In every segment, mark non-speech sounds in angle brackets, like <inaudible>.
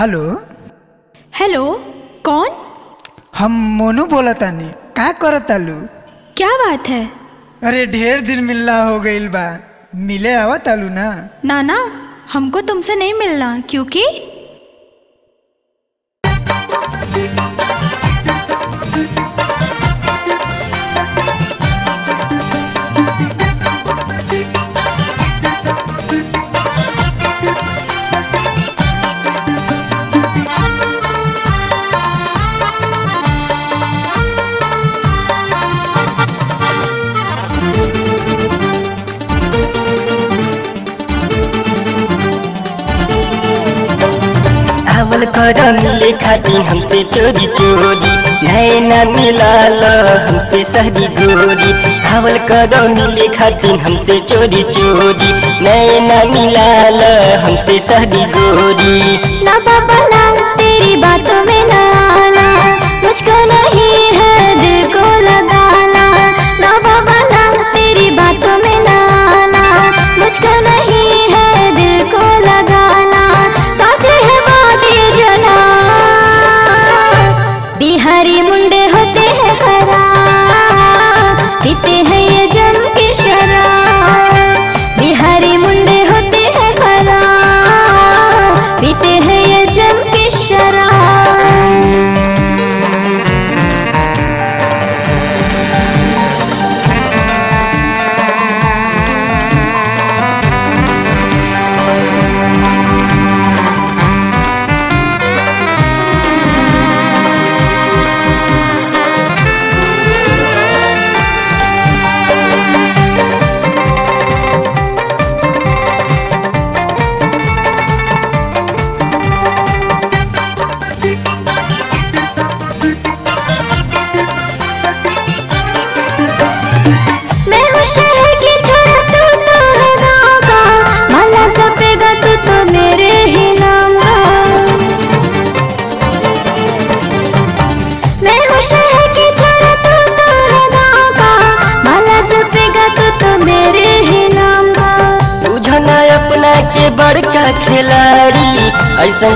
Hello. Hello कौन? हम मोनू बोला तानी का करतालू क्या बात है? अरे ढेर दिन मिलना हो गई बा। मिले आवतालू ना ना? ना हमको तुमसे नहीं मिलना क्योंकि? आवल लिखा दी हमसे चोरी चोरी। नैना मिला लो हमसे सहरी गोरी हवल कदम लिखा दी हमसे चोरी चोरी। नैना मिला लो हमसे सहरी गोरी ना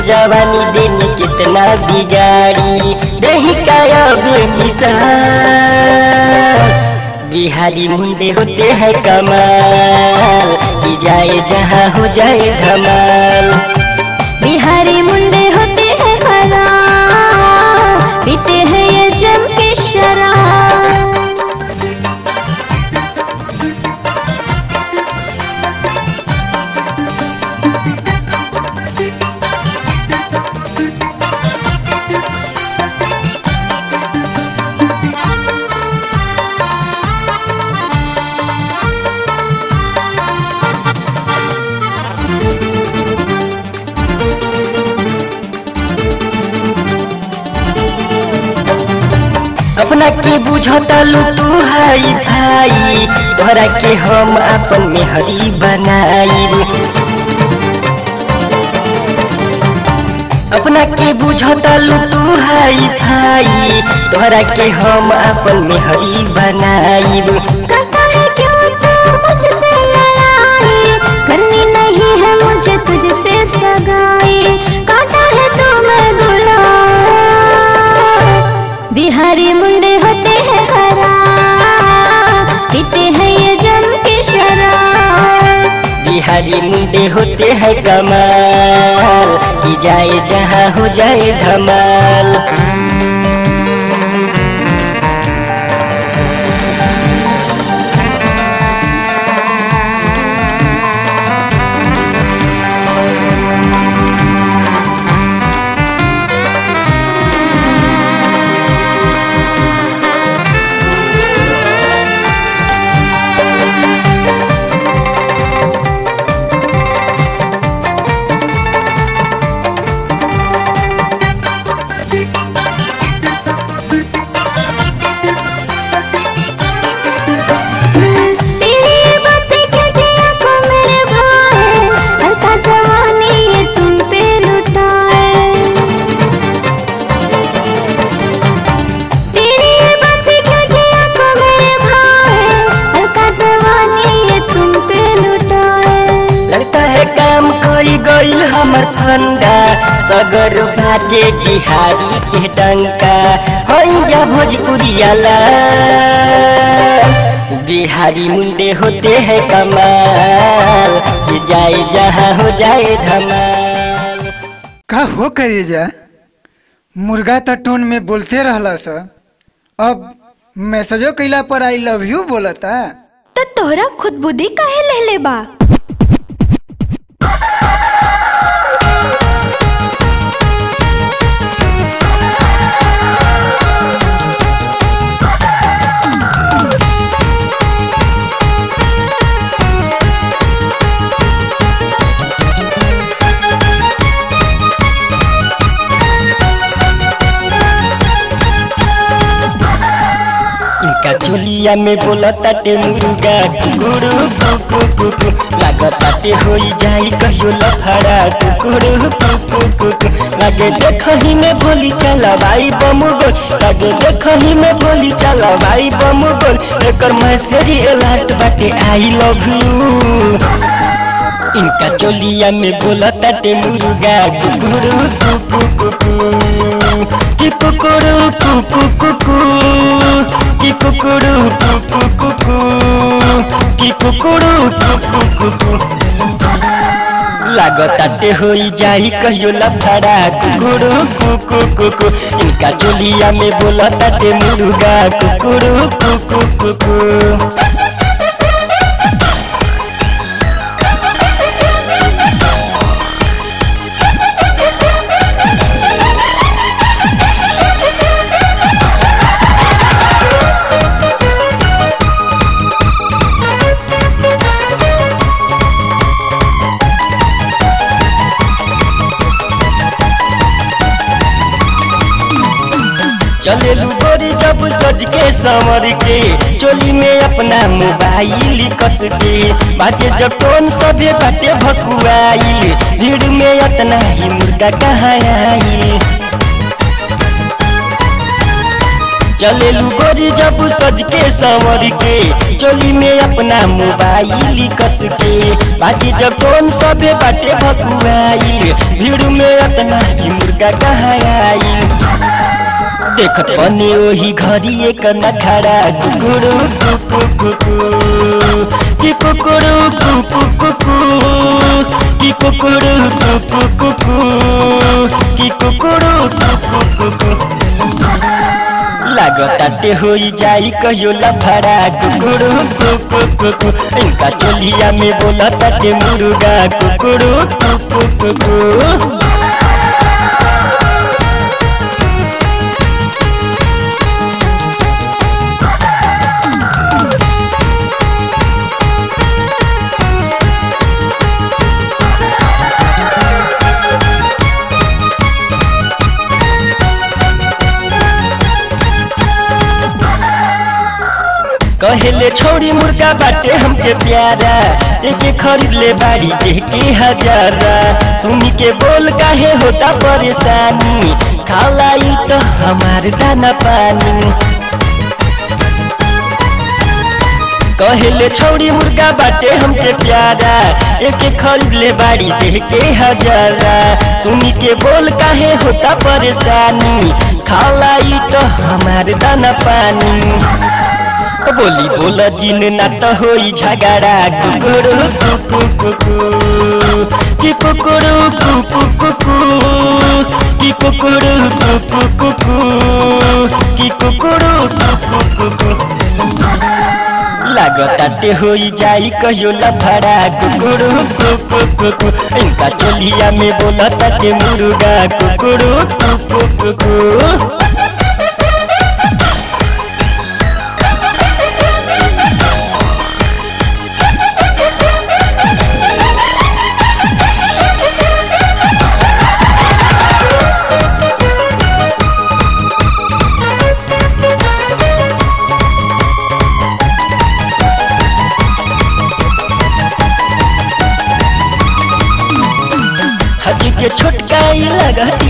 जवानी देने कितना बिगाड़ी। दही काया बिहारी मुंडे होते हैं कमाल। कि जाए जहाँ हो जाए धमाल। बिहारी बुझता तू हाई भाई तोहरा के हम अपन मेहरी बनाई अपना के बुझता लू तू हाई भाई तोहरा के हम अपन मेहरी बनाई करता है क्यों तू बिहारी मुंडे होते हैं कमाल। की जाए जहाँ हो जाए धमाल। बाजे बिहारी के डंका। हैया भोजपुरियाला बिहारी मुंडे होते हैं कमाल। कि जाए जहाँ हो जाए धमाल। का हो करिए जा मुर्गा त टोन में बोलते रहला स। अब मैसेजो कैला पर आई लव यू बोलता। तो तोहरा खुद बुद्धि काहे लेले बा इनका में बोला ताटे मुर्गा। कुकुरु कुकु कुकु लागताटे होई जाई, कहियो लफड़ा कुकुरु। कुकु कुकु लागे देखही में बोली चला भाई बमुगोल। लागे देखही में बोली चला भाई बमुगोल। एकर मैसेज अलर्ट बाटे, आई लव यू। इनका चोलिया में बोला ताटे मुर्गा। कुकुरु कुकु कुकु कि कुकुरु कुकु। लागताटे होई जाई कहियो लफड़ा कुकुरु कुकु कुकु। इनका चोलिया में बोला ताटे मुर्गा कुकुरु कुकु कुकु। चलेलू गोरी जब सज के संवर के। चोली में अपना मोबाइल कस के बाटे जब टोन सभे बाटे भकुआई भीड़ में अतना ही मुर्गा कहाँ आई चलेलू गोरी जब सज के संवर के। चोली में अपना मोबाइल कस के बाटी जब टोन सबे बाटे भकुआई भीड़ में अतना ही मुर्गा कहाँ आई देखत बने ओही घरी एक नखरा कुकुरु कुकु कुकु कि कुकुरु कुकु कुकु कि कुकुरु कुकु कुकु कि कुकुरु कुकु कुकु लागताटे होई जाई कहियो लफड़ा कुकुरु कुकु कुकु इनका चोलिया में बोला ताटे मुर्गा कुकुरु कुकु कुकु कहेले छोड़ी मुर्गा बाटे हमके प्यारा। एके खरीद ले बाड़ी देह के हजारा। सुनी के बोल काहे होता परेशानी। खालाई तो हमार दाना पानी। कहेले छोड़ी मुर्गा बाटे हमके प्यारा। एके खरीद ले बाड़ी देह के हजारा। सुनी के बोल काहे होता परेशानी। खालाई तो हमार दाना पानी। बोली बोला। जिन ना तो होई झगड़ा, कुकुरु कुकु कुकु कि कुकुरु कुकु कुकु कि कुकुरु कुकु कुकु कि कुकुरु कुकु कुकु लागताटे कुकु कुकु चोलिया में बोला कुकु कुकु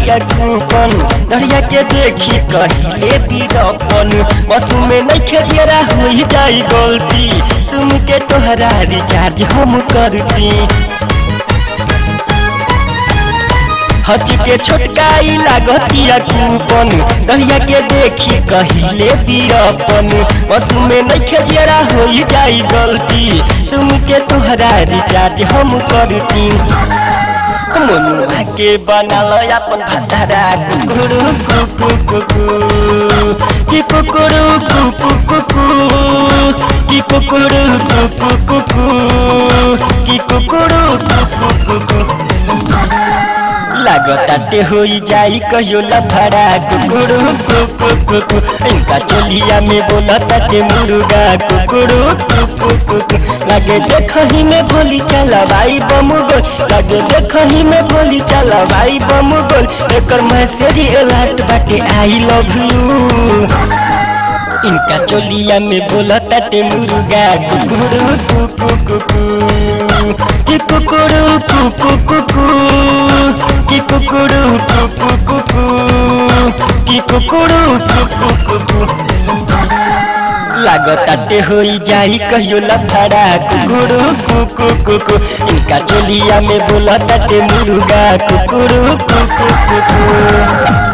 लगतिया कूपन दरिया के देखी कहिले बीरपन वस्तु में नहीं खेजेरा हुई जाई गलती सुन के तोहरा रिचार्ज हम करती। हच के छोटकाई लागतिया कूपन दरिया के देखी कहिले बीरपन पशु में नइखे जरा हो जाई गलती सुन के तोहरा रिचार्ज हम करती। मनुआ के बनल अपन भतारा कुकुरु कुकु कुकु की कुकुरु, कुकु कुकु की कुकुरु, कुकु कुकु की कुकुरु, कुकु कुकु लागताटे होई जाई कहियो लफड़ा कुकुरु कुकु इनका चोलिया में बोलताटे मुर्गा कुकुरु कुकु कुकु देखही में बोली चला भाई बमुगोल। लागे देखही में बोली चला भाई बमुगोल। एकर मैसेज अलर्ट बाटे आई लव यू इनका चोलिया में मुर्गा, कुकुरु कुकु कुकु लागताटे होई जाई कहियो लफड़ा, कुकुरु कुकु कुकु इनका चोलिया में बोलताटे मुर्गा, कुकुरु कुकु कुकु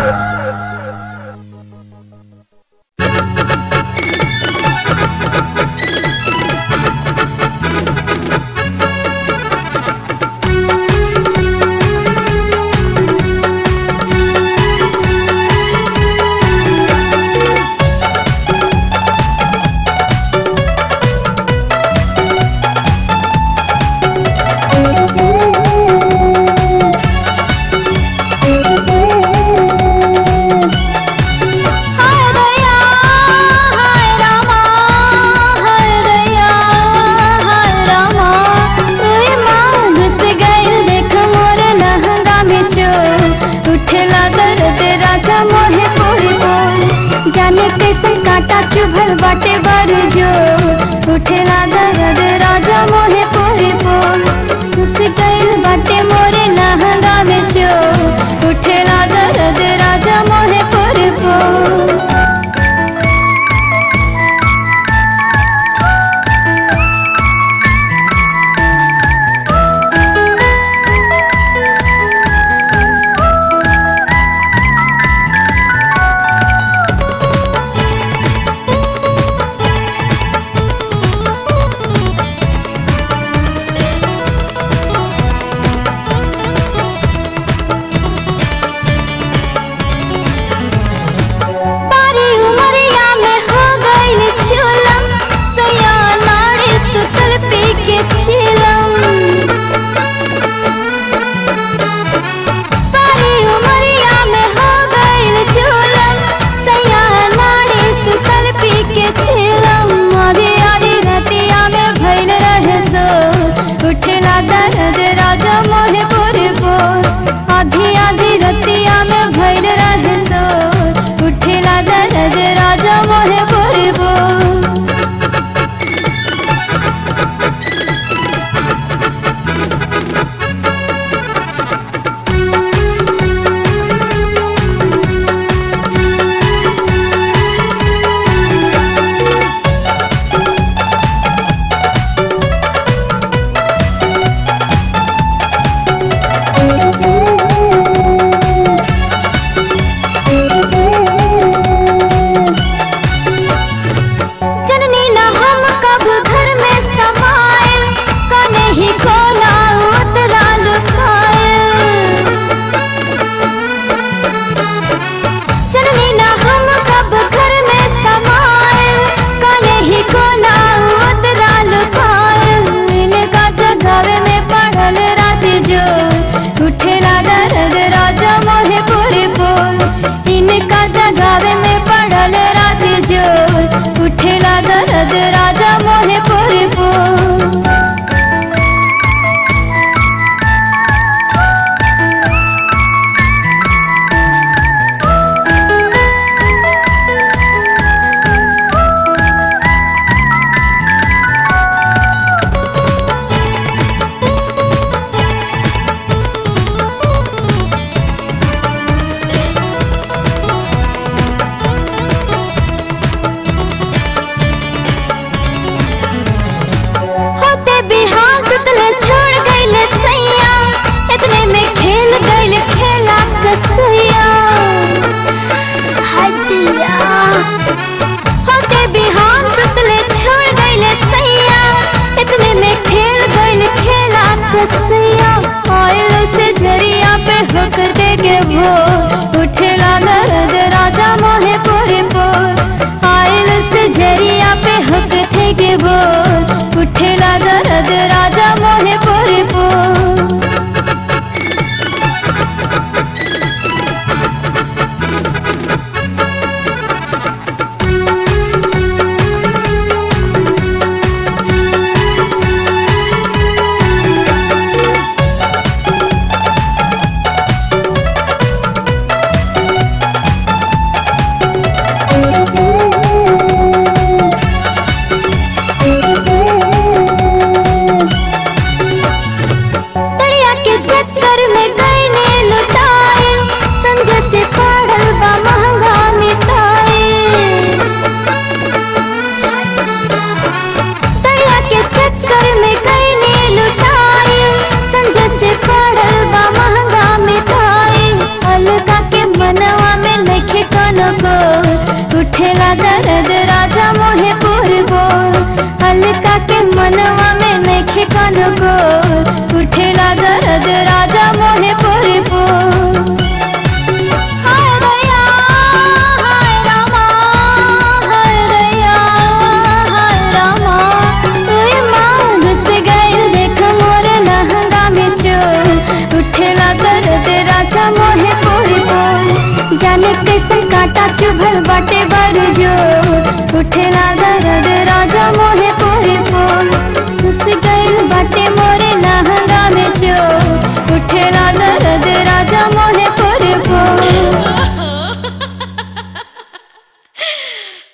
कैसन काटा बाटे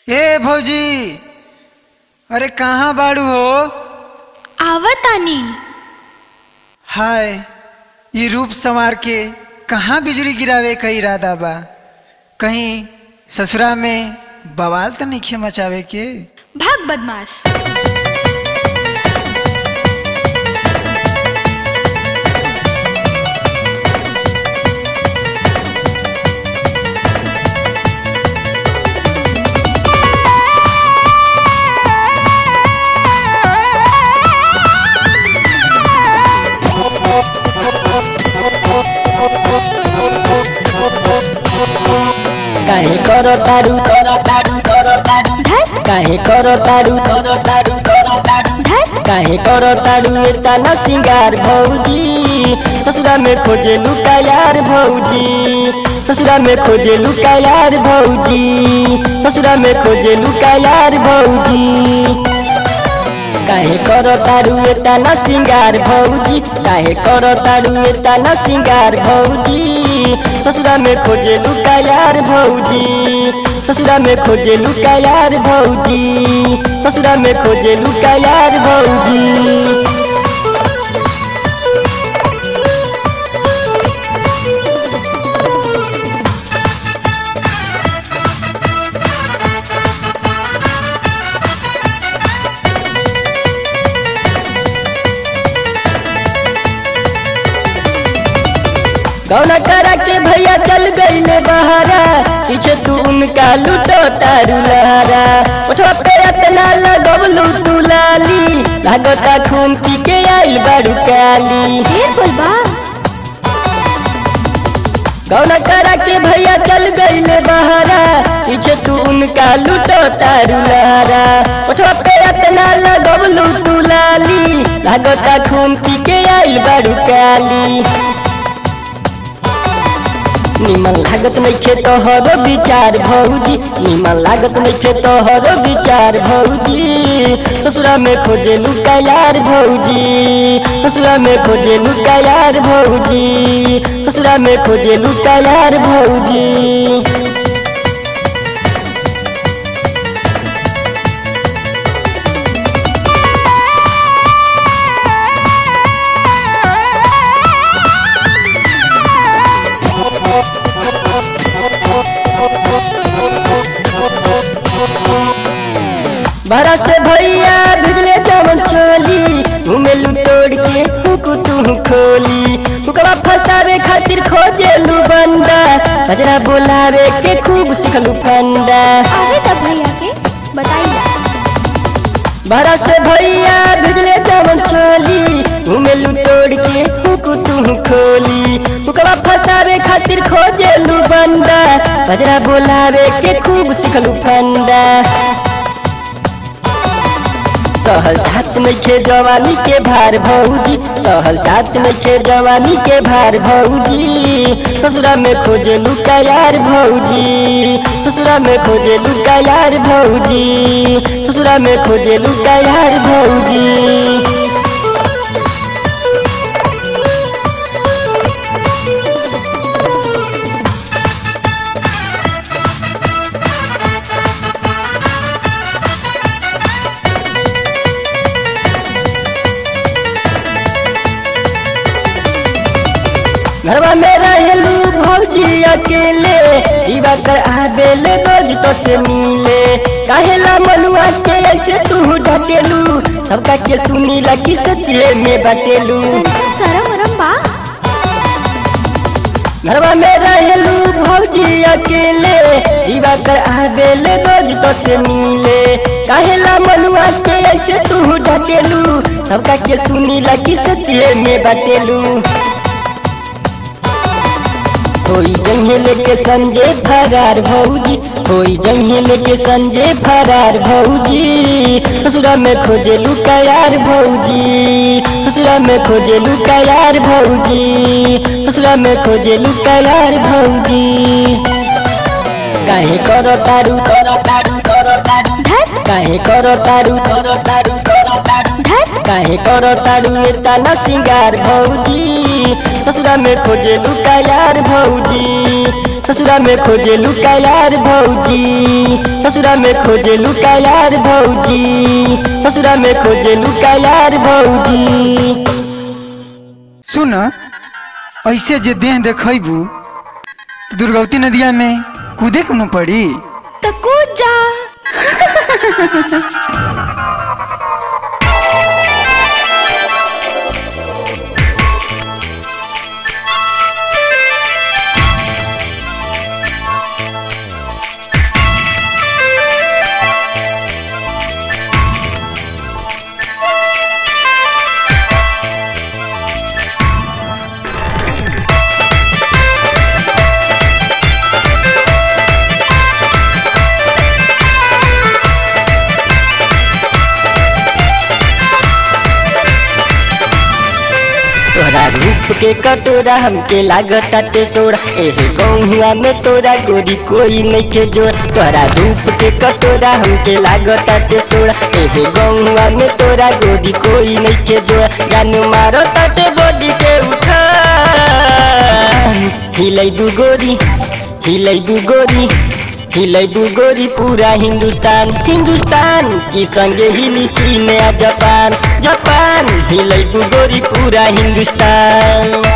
ए भौजी अरे कहाँ बाड़ू हो? आवतानी। हाय ये रूप संवार के कहाँ बिजली गिरावे का राधा बा कहीं ससुरा में बवाल तो नहीं खे मचावे के? भाग बदमाश। काहे करो तारू करो तारू करो तारू काहे करो तारू करो तारू करो तारू काहे करो तारू इतना सिंगार भौजी। ससुरा में खोजे लुका यार भौजी। ससुरा में खोजे लुका यार भौजी। ससुरा में खोजे लुका यार भौजी। काहे करो तारू एतना सिंगार भौजी? काहे करो तारू एतना सिंगार भौजी? ससुरा में खोजे लुका यार भौजी। ससुरा में खोजे लुका यार भौजी। ससुरा में खोजे लुका यार भौजी। गौना करा के भैया चल गईले बहारा? पीछे तू उनका लूटो तारू लहरा। ओठवा पे इतना लगवलू तू लाली। लागता खून पी के आइल बारू काली। गौना करा के भैया चल गई ने बहारा? पीछे तू उनका लूटो तारू लहरा। ओठवा पे इतना लगवलू तू लाली। लागता खून पी के आइल बारू काली। निमन लागत नहीं खे तोहर विचार भौजी निमन लागत नहीं खे तोहर विचार भौजी ससुरा में खोजे लुका यार भौजी ससुरा में खोजे लुका यार भौजी ससुरा में खोजे लुका यार भौजी बरस भैया भिजले जवन चोली घुमेलू तोड़ के हुकू तू खोली। हुकवा फसावे खातिर खोजेलू बंदा बजरा बोलावे के खूब सिखलू फंदा। अरे तब भैया के बताइए। बरस भैया भिजले जवन चोली घुमेलू तोड़ के हुकू तू खोली। तुकवा फसावे खातिर खोजेलू बंदा बजरा बोलावे के खूब सिखलू फंदा। सहल जात नइखे जवानी के भार भौजी। सहल जात नइखे जवानी के भार भौजी। ससुरा में खोजे लुका यार भौजी। ससुरा में खोजे लुका यार भौजी। ससुरा में खोजे लुका यार भौजी। कर आबेले रोज तो से मिले। काहेला मनुआ के ऐसे तू ढकेलू सबका के सुनी लगी सतिए में बटेलू? सरम उरम घरवा में रहेलू भौजी अकेले। दीवा कर आबेले रोज तो से मिले। काहेला मनुआ के ऐसे तू ढकेलू सबका के सुनी लगी सतिए में बटेलू? होई जंगे लेके संजय फरार भौजी होई जंगे लेके संजय फरार भौजी। ससुरा में खोजे लुका यार भौजी ससुरा में खोजे लुका यार भौजी ससुरा में खोजे लुका यार भौजी। काहे करो तारू करो तारू करो तारू। काहे करो तारू करो तारू करो तारू। काहे करो तारू एतना सिंगार भौजी। ससुरा में खोजे लुका यार भौजी। ससुरा में खोजे लुका यार भौजी। ससुरा में खोजे लुका यार भौजी। ससुरा में खोजे लुका यार भौजी। सुन ऐसे जे देह देखबू तो दुर्गवती नदिया में कूदे को न पड़ी? तो कूद जा। <laughs> के कटोरा, हमके लागत ताटे सोरा। एहे गौहुआ में तोरा गोरी कोई नहीं के जोड़ तोरा रूप के कटोरा, हमके लागत ताटे सोरा। एहे गौहुआ में तोरा गोरी कोई नहीं के जोड़ जानू मारो ताटे बॉडी के उठा हिलै दू गोरी हिलै दू गोरी हिलै दू गोरी पूरा हिंदुस्तान। हिंदुस्तान की संगे हिली चीन या जापान। जापान। हिलै बुगोरी गोरी पूरा हिंदुस्तान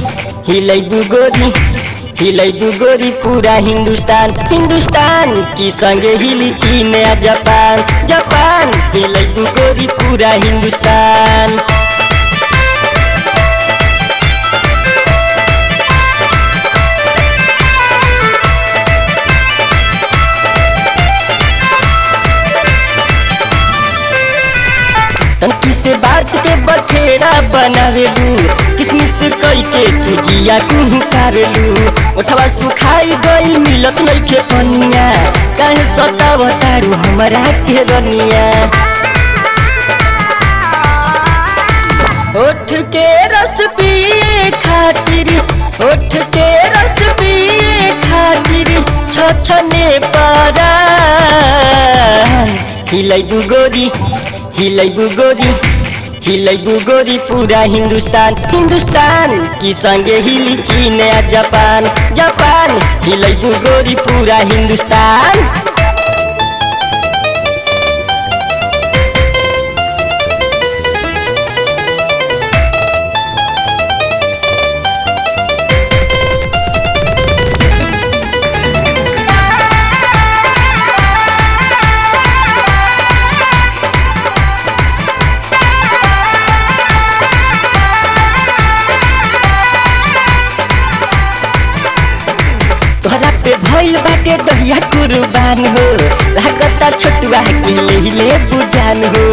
हिलै बुगोरी हिलै बुगोरी पूरा हिंदुस्तान। हिंदुस्तान की संगे हिली चीन या जापान। जापान हिलै बुगोरी पूरा हिंदुस्तान। बखेड़ा बनावेलू किसमिस कई के तू जिया तू कारेलू उठवा सुखाई गई, मिलत नइखे पनिया। काहे सतावतारू हमरा के रनिया होठ के रस पिए खातिर होठ के रस पिए खातिर, छछने पारा। हिलैबु गोरी हिलैबु गोरी हिलैबु गोरी पूरा हिंदुस्तान हिंदुस्तान की संगे हिली चीन या जापान जापान हिलैबू गोरी पूरा हिंदुस्तान कुर्बान हो। लागता छोटुआ के ले बुझान हो।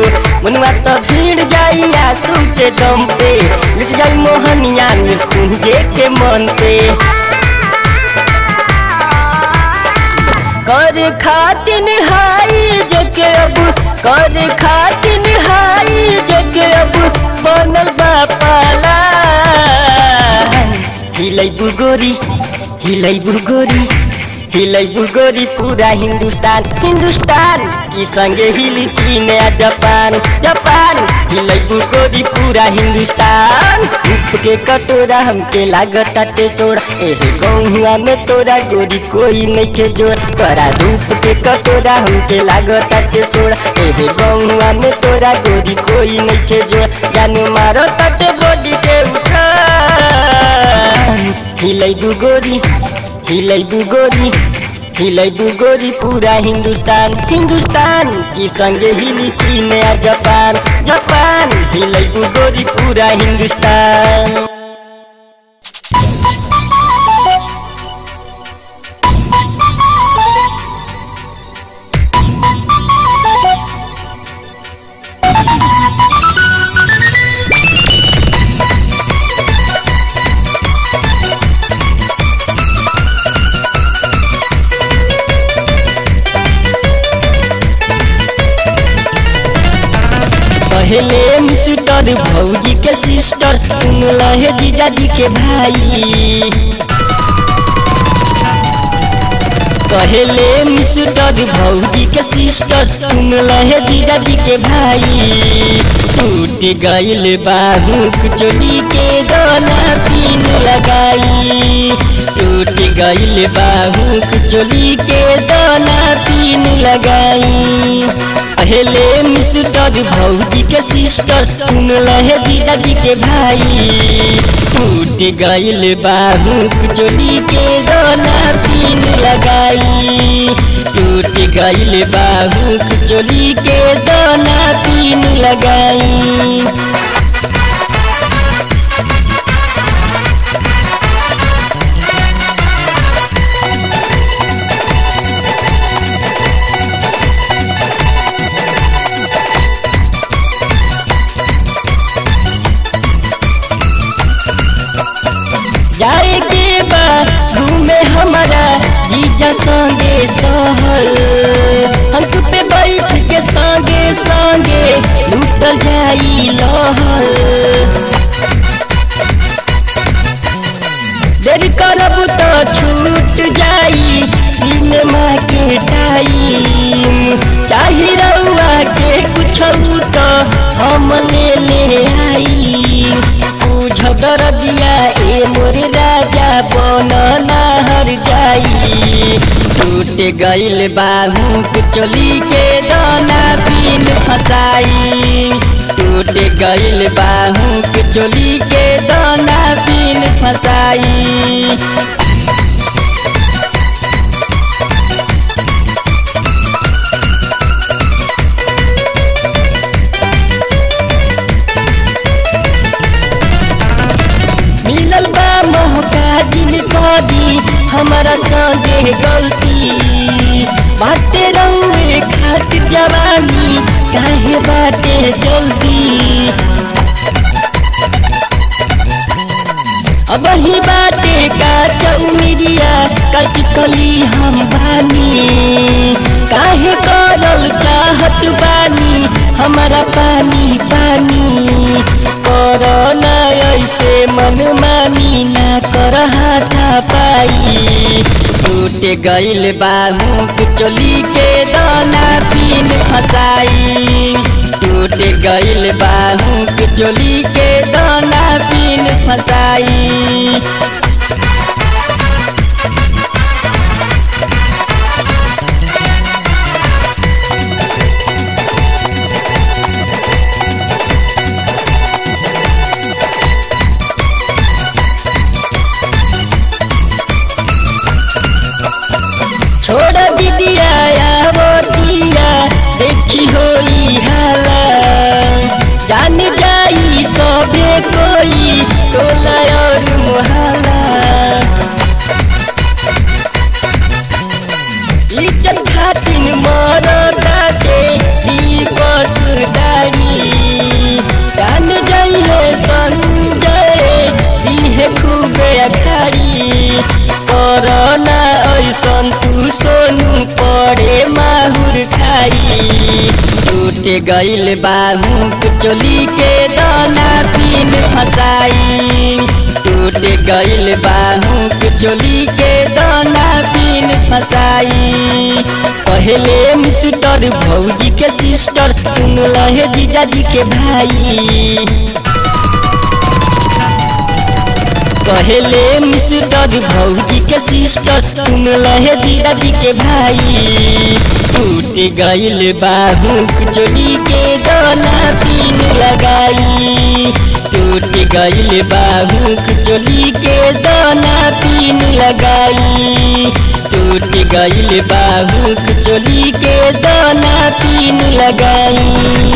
मनुआ तो भीड़ जाई आँसू के दम पे। लुट जाई मोहनिया में कुंजे के मन पे। कर खातिन हाई जो के अब, कर खातिन हाई जो के अब, बनल बा पाला। हिलैबु गोरी, हिलैबु गोरी हिलैबु गोरी पूरा हिंदुस्तान हिंदुस्तान की संगे हिली चीन या जापान। जापान हिलैबु गोरी पूरा हिंदुस्तान धूप के कटोरा हमके लागत ताटे सोड़ एहे गौहुआ में तोरा गोरी कोई नहीं के जोड़ तोरा धूप के कटोरा हमके लागत ताटे सोड़ एहे गौहुआ में तोरा गोरी कोई नहीं के जोड़ जानू मारो ताटे बॉडी के उठा हिलैबु गोरी दू गोरी हिलई दू गोरी पूरा हिंदुस्तान। हिंदुस्तान की संगे हिली चीन या जापान जापान। हिलैबु गोरी पूरा हिंदुस्तान। के भाई पहले मिस्टर भौजी के सिस्टर सुन लहे जीजाजी के भाई। टूट गइल बाहू चोली के दाना पीन लगाई। टूट गइल बाहू चोली के दाना पीन लगाई। पहले मिस्टर भौजी के सिस्टर सुन लहे जीजाजी के भाई। टूट गईल बाहू चोली के दाना पीन लगाई। टूट गईल बाहू चोली के दाना पीन लगाई। लूटल जाई लहल देर करब तो छूट जाई, सिनेमा के टाइम। चाही रउआ के कुछ तो हम ले ले आई। बुझदर दिया ए मोरे राजा बनना हर जाई। टूट गइल बाहू चोली के दाना बीन फसाई। टूट गइल बाहू चोली के दाना बीन फसाई। मिलल बा दिल कदी हमारा गलती बाटे रंगे खातिर जवानी, काहे बाटे जल्दी? अब ही बाटे का चौमिरिया कच कली हम बानी। काहे करल चाहत बानी, हमारा पानी पानी। करना ऐसे मन मानी ना कर हाथा पाई। टूट गईल बाहू चोली के दाना पीन फसाई। टूट गइल बाहू चोली के दाना पीन फसाई। कोरोना ऐसन तू सोनू पड़े माहुर खाई। टूट गइल बाहू चोली के दाना पीन फसाई। टूट गइल बाहू चोली के दाना पीन फसाई। पहले मिस्टर भौजी के सिस्टर सुन लहे जीजाजी के भाई। पहले मिस्टर भौजी के सिस्टर, सुन लहे दीदाजी के भाई। टूट गइल बाहू चोली के दाना पीन लगाई। टूट गइल बाहू चोली के दाना पीन लगाई। टूट गइल बाहू चोली के दाना पीन लगाई।